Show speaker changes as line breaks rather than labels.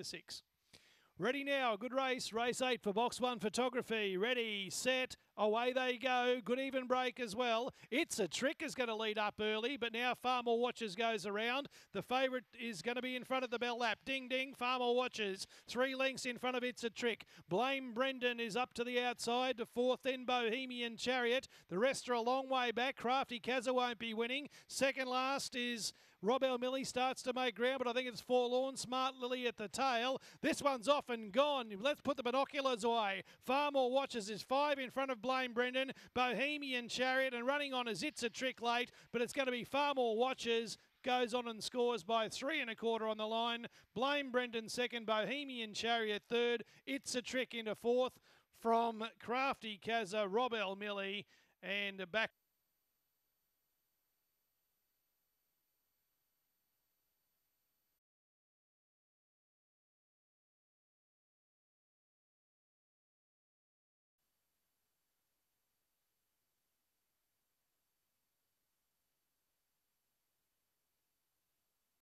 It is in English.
the six. Ready now, good race. Race eight for box one photography. Ready, set, away they go. Good even break as well. It's a trick is going to lead up early, but now Far More Watches goes around. The favourite is going to be in front of the bell lap. Ding ding, Far More Watches. Three lengths in front of It's a Trick. Blame Brendan is up to the outside. To fourth, then Bohemian Chariot. The rest are a long way back. Crafty Kazza won't be winning. Second last is Rob Millie starts to make ground, but I think it's forlorn. Smart Lily at the tail. This one's off and gone. Let's put the binoculars away. Far more watches is five in front of Blame Brendan. Bohemian Chariot and running on as it's a trick late, but it's going to be far more watches goes on and scores by three and a quarter on the line. Blame Brendan second, Bohemian Chariot third. It's a trick into fourth from Crafty Kazza, Rob Millie, and back